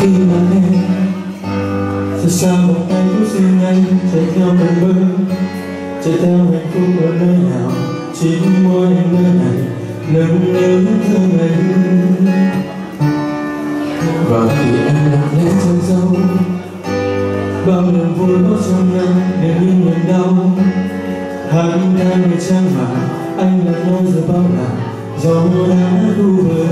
khi mà em. Giờ sao một ngày cũng xin anh, chạy theo mình mơ. Chạy theo hạnh phúc ở nơi nào, Chỉ môi anh nơi này, nâng niu thương anh và khi em đặt lên chân dâu, bao niềm vui bao trong nhau để đi niềm đau. Hắn đang người trang mà anh là nỗi giờ bao là gió đã vu vơ.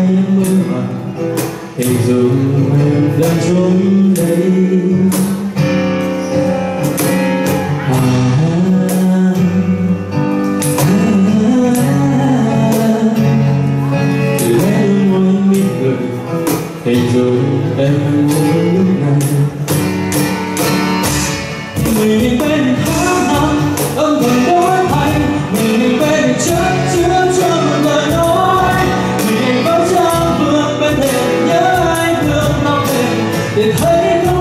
hay mưa hình dung em đang trốn đây à, à, à, hình dung em muốn lúc này mình bên tháng năm, âm thầm Hey.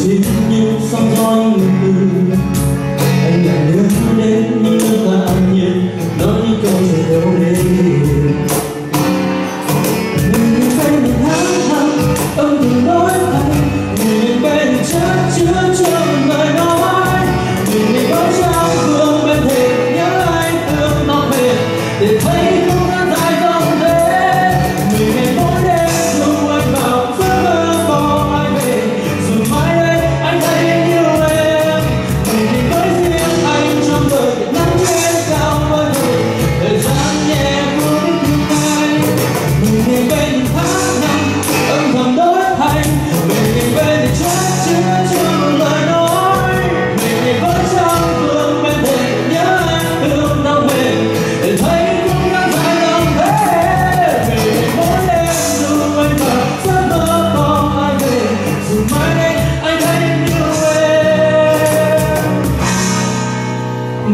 xin những sáng doanh từ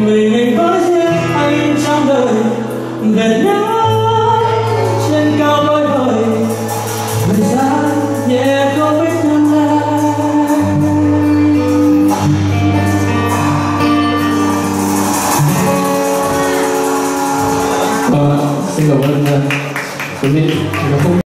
mình mình với riêng anh trong đời. Về nơi trên cao đôi vời thời gian nhẹ có biết tương vâng xin cảm ơn à, quý vị.